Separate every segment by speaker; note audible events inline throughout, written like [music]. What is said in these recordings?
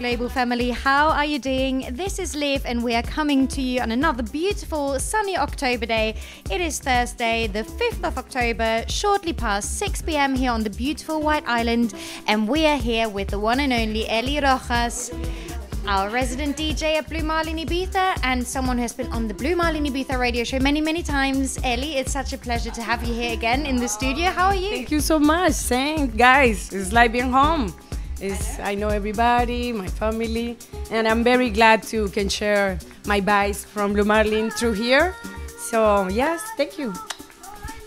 Speaker 1: Global family. How are you doing? This is Liv, and we are coming to you on another beautiful sunny October day. It is Thursday, the 5th of October, shortly past 6 pm here on the beautiful White Island, and we are here with the one and only Eli Rojas. Our resident DJ at Blue Marlin Ibiza and someone who has been on the Blue Marlin Ibiza radio show many, many times. Eli, it's such a pleasure to have you here again in the studio. How are you?
Speaker 2: Thank you so much. Thank guys. It's like being home. It's, I know everybody, my family, and I'm very glad to can share my vibes from Blue Marlin through here. So yes, thank you.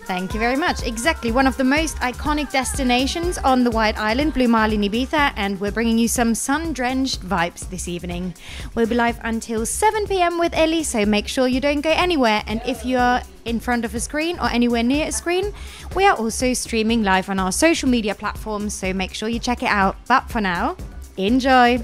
Speaker 1: Thank you very much. Exactly, one of the most iconic destinations on the White Island, Blue Marlin Ibiza, and we're bringing you some sun-drenched vibes this evening. We'll be live until 7 p.m. with Eli, so make sure you don't go anywhere. And if you're in front of a screen or anywhere near a screen, we are also streaming live on our social media platforms, so make sure you check it out. But for now, enjoy.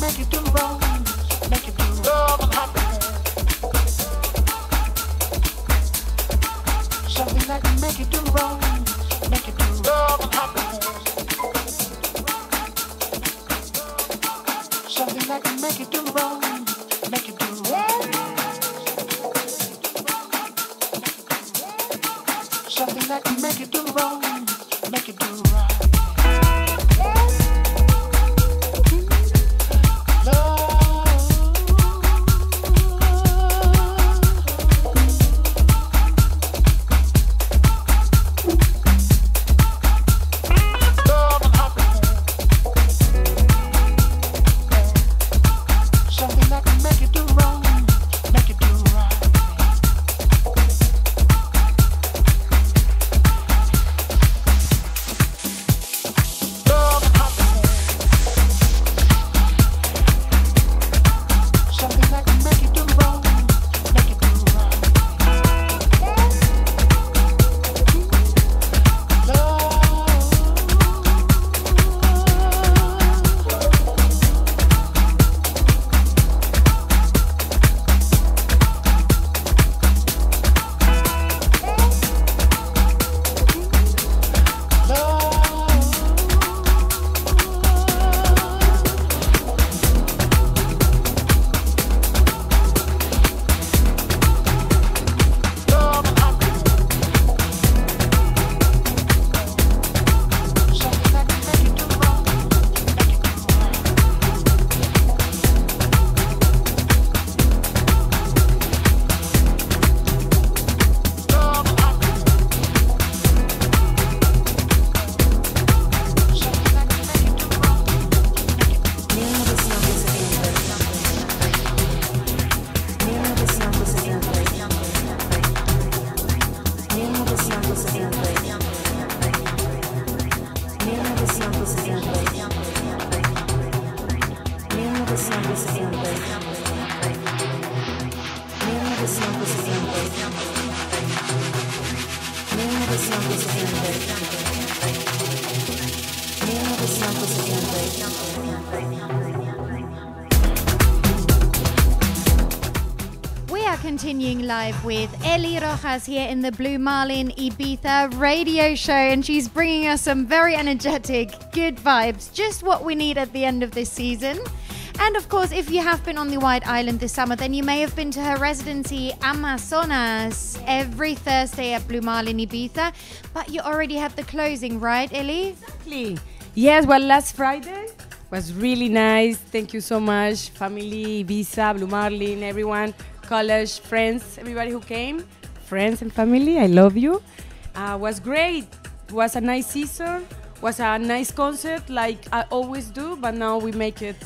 Speaker 3: make
Speaker 1: you do wrong. With Eli Rojas here in the Blue Marlin Ibiza radio show, and she's bringing us some very energetic, good vibes, just what we need at the end of this season. And of course, if you have been on the White Island this summer, then you may have been to her residency Amazonas every Thursday at Blue Marlin Ibiza. But you already had the closing, right, Eli?
Speaker 2: Exactly. Yes, well, last Friday was really nice. Thank you so much, family, Ibiza, Blue Marlin, everyone, college, friends, everybody who came, friends and family. I love you. Uh, was great. Was a nice season. Was a nice concert, like I always do. But now we make it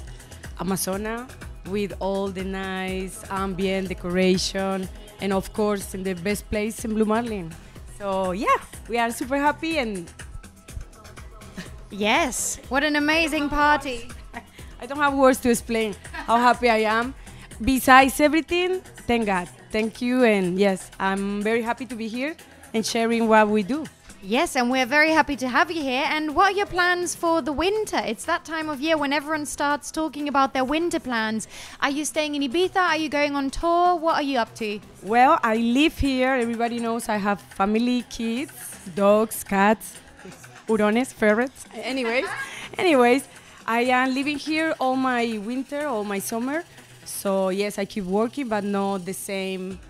Speaker 2: Amazona with all the nice ambient decoration, and of course, in the best place in Blue Marlin. So yeah, we are super happy and
Speaker 1: Yes. What an amazing party. [laughs]
Speaker 2: I don't have words to explain how happy I am. Besides everything, thank God. Thank you. And yes, I'm very happy to be here and sharing what we do.
Speaker 1: Yes, and we're very happy to have you here. And what are your plans for the winter? It's that time of year when everyone starts talking about their winter plans. Are you staying in Ibiza? Are you going on tour? What are you up to?
Speaker 2: Well, I live here. Everybody knows I have family, kids, dogs, cats, hurones, ferrets. [laughs] Anyways, anyways, I am living here all my winter, all my summer. So yes, I keep working, but not the same.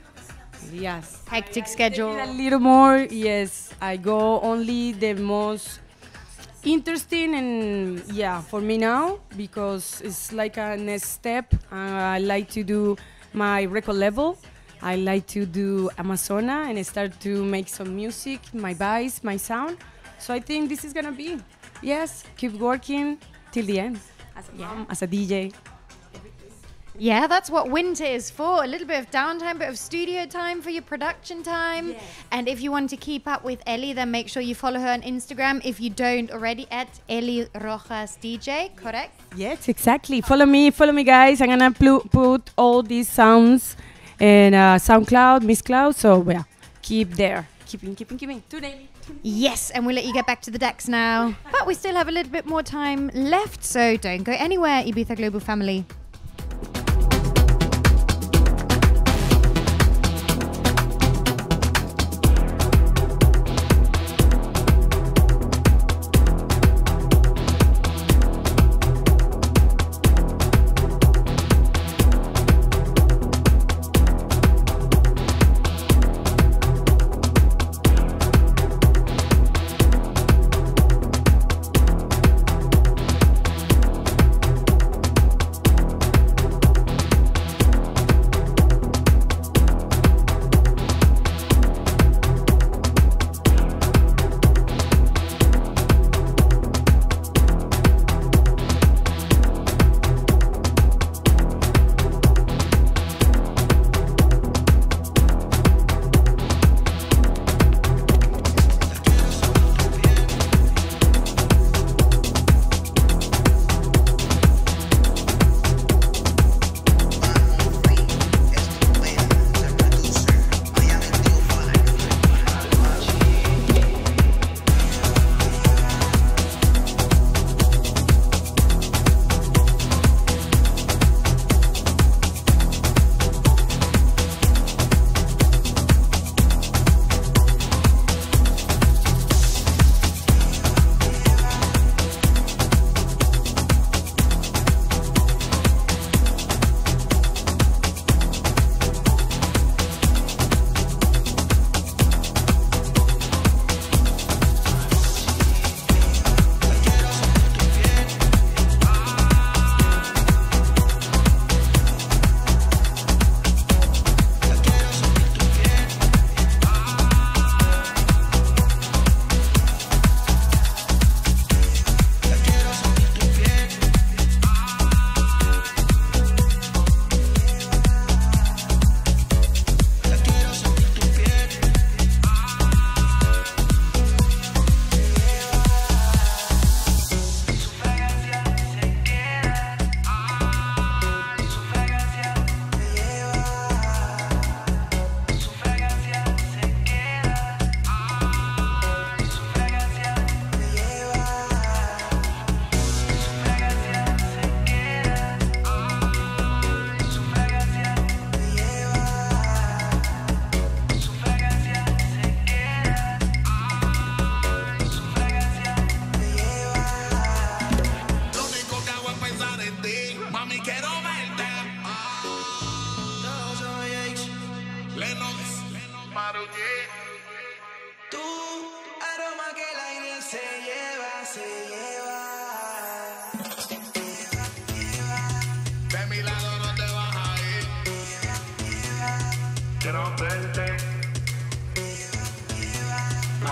Speaker 2: Yes.
Speaker 1: Hectic
Speaker 2: Take
Speaker 1: schedule.
Speaker 2: a little more. Yes, I go only the most interesting and yeah for me now because it's like a next step. Uh, I like to do my record level. I like to do Amazona and I start to make some music, my voice, my sound. So I think this is gonna be yes, keep working till the end as a mom, as a DJ.
Speaker 1: Yeah, that's what winter is for. A little bit of downtime, a bit of studio time for your production time.
Speaker 2: Yes.
Speaker 1: And if you want to keep up with Eli, then make sure you follow her on Instagram if you don't already at Eli Rojas DJ, correct?
Speaker 2: Yes, exactly. Follow me, follow me, guys. I'm gonna plu- put all these sounds in uh, SoundCloud, Mixcloud. So yeah, keep there, keeping, keeping, keeping. Today.
Speaker 1: Yes, and we'll let you get back to the decks now. But we still have a little bit more time left, so don't go anywhere, Ibiza Global Family.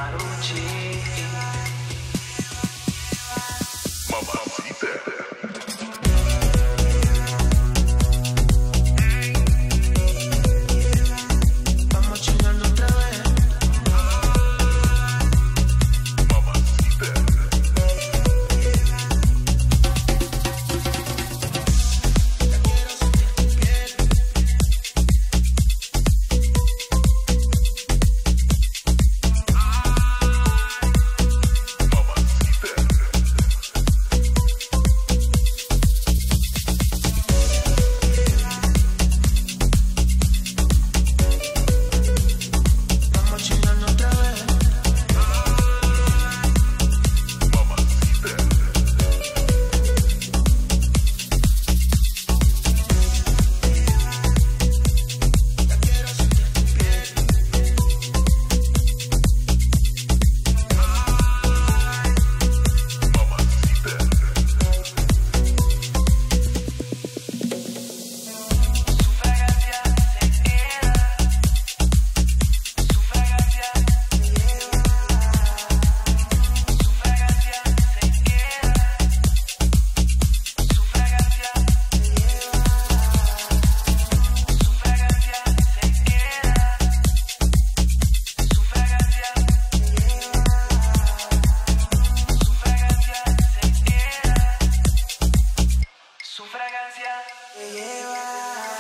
Speaker 4: Parou
Speaker 3: de
Speaker 1: fragancia.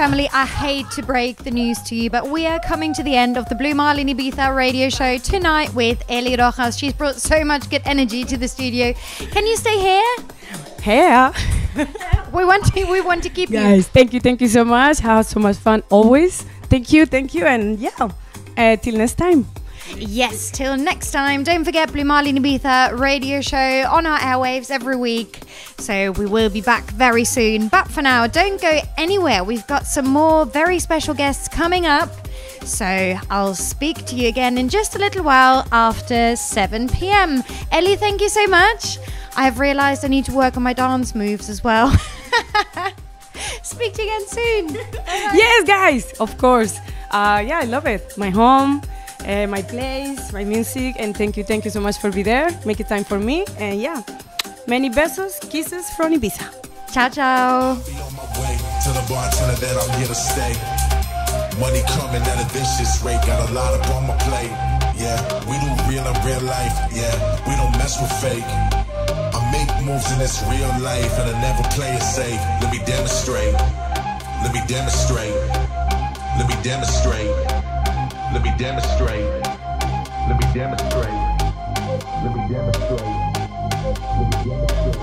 Speaker 1: Family, I hate to break the news to you, but we are coming to the end of the Blue Marlin Ibiza radio show tonight with Eli Rojas. She's brought so much good energy to the studio. Can you stay here?
Speaker 2: Here. [laughs]
Speaker 1: We want to. We want to keep you.
Speaker 2: guys, thank you, thank you so much. Have so much fun always. Thank you, thank you, and yeah, uh, till next time.
Speaker 1: Yes, till next time. Don't forget Blue Marlin Ibiza radio show on our airwaves every week. So we will be back very soon. But for now, don't go anywhere. We've got some more very special guests coming up. So I'll speak to you again in just a little while after 7 p.m. Eli, thank you so much. I've realized I need to work on my dance moves as well. [laughs] speak to you again soon. [laughs]
Speaker 2: Yes, guys, of course. Uh, yeah, I love it. My home, uh, my place, my music, and thank you, thank you so much for be there. Make it time for me, and yeah, many besos, kisses from Ibiza.
Speaker 1: Ciao, ciao.
Speaker 5: Be on my way to the bartender that I'm here to stay. Money coming at a vicious rate, got a lot up on my plate. Yeah, we do real in real life. Yeah, we don't mess with fake. I make moves in this real life and I never play it safe. Let me demonstrate. Let me demonstrate. Let me demonstrate. Let me demonstrate. Let me demonstrate. Let me demonstrate. Let me demonstrate. Let me demonstrate.